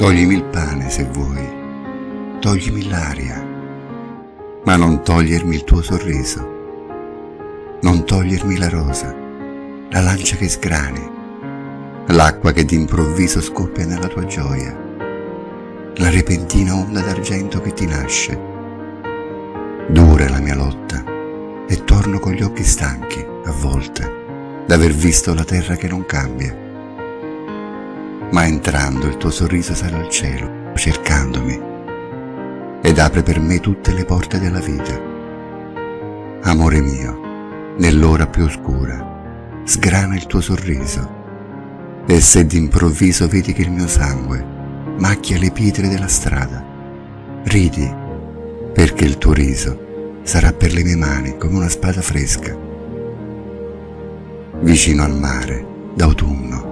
Toglimi il pane se vuoi, toglimi l'aria, ma non togliermi il tuo sorriso, non togliermi la rosa, la lancia che sgrani, l'acqua che d'improvviso scoppia nella tua gioia, la repentina onda d'argento che ti nasce. Dura la mia lotta e torno con gli occhi stanchi, a volte, d'aver visto la terra che non cambia ma entrando il tuo sorriso sale al cielo, cercandomi, ed apre per me tutte le porte della vita. Amore mio, nell'ora più oscura, sgrana il tuo sorriso, e se d'improvviso vedi che il mio sangue macchia le pietre della strada, ridi, perché il tuo riso sarà per le mie mani come una spada fresca. Vicino al mare, d'autunno,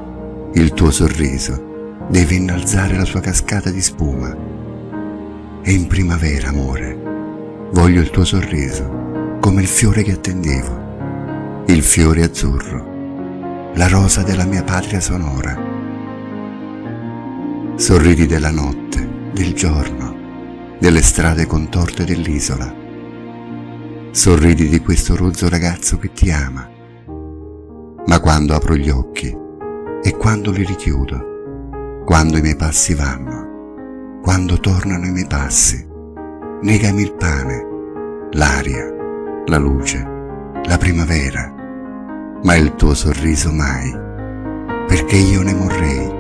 il tuo sorriso deve innalzare la sua cascata di spuma. E in primavera, amore, voglio il tuo sorriso come il fiore che attendevo, il fiore azzurro, la rosa della mia patria sonora. Sorridi della notte, del giorno, delle strade contorte dell'isola. Sorridi di questo rozzo ragazzo che ti ama. Ma quando apro gli occhi, e quando li richiudo, quando i miei passi vanno, quando tornano i miei passi, negami il pane, l'aria, la luce, la primavera, ma il tuo sorriso mai, perché io ne morrei